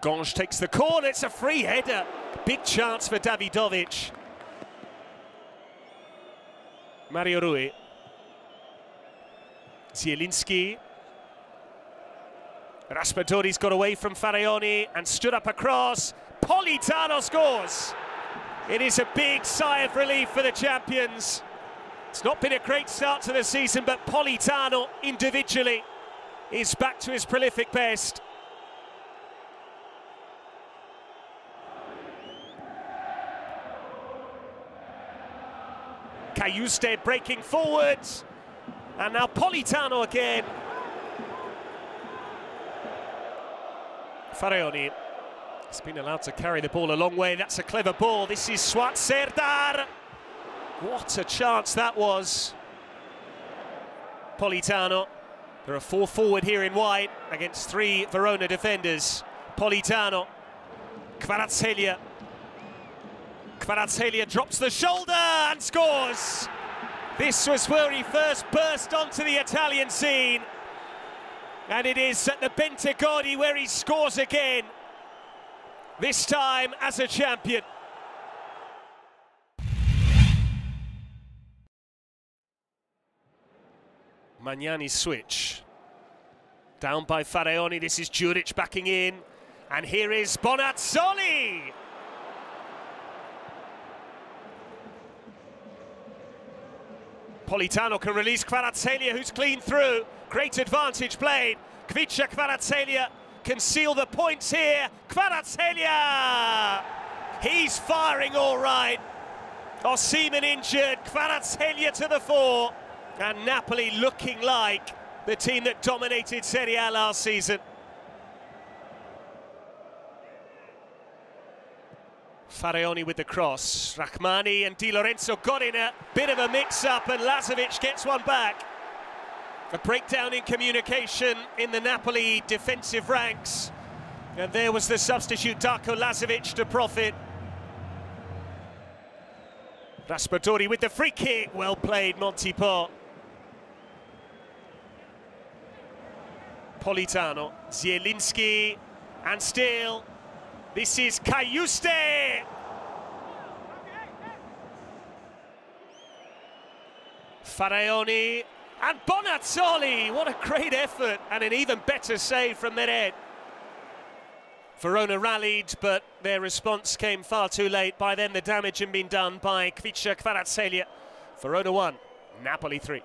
Ngonge takes the corner, it's a free header. Big chance for Dawidowicz. Mario Rui. Zielinski. Raspadori's got away from Faraoni and stood up across. Politano scores. It is a big sigh of relief for the champions. It's not been a great start to the season, but Politano individually is back to his prolific best. Cajuste breaking forwards. And now Politano again. Faraoni has been allowed to carry the ball a long way. That's a clever ball. This is Suat Serdar. What a chance that was. Politano. There are four forward here in white against three Verona defenders. Politano. Kvaratskhelia. Kvaratskhelia drops the shoulder and scores. This was where he first burst onto the Italian scene. And it is at the Bentegodi where he scores again. This time as a champion. Magnani switch. Down by Faraoni, this is Djuric backing in. And here is Bonazzoli! Politano can release Kvaratskhelia, who's clean through. Great advantage played. Kvicha Kvaratskhelia can seal the points here. Kvaratskhelia! He's firing all right. Osimhen injured, Kvaratskhelia to the fore. And Napoli looking like the team that dominated Serie A last season. Faraoni with the cross. Rrahmani and Di Lorenzo got in a bit of a mix-up and Lazovic gets one back. A breakdown in communication in the Napoli defensive ranks. And there was the substitute Darko Lazovic to profit. Raspadori with the free kick. Well played, Montipò. Politano, Zielinski, and still, this is Cajuste. Faraoni and Bonazzoli. What a great effort and an even better save from Meret. Verona rallied, but their response came far too late. By then, the damage had been done by Kvicha Kvaratskhelia. Verona 1, Napoli 3.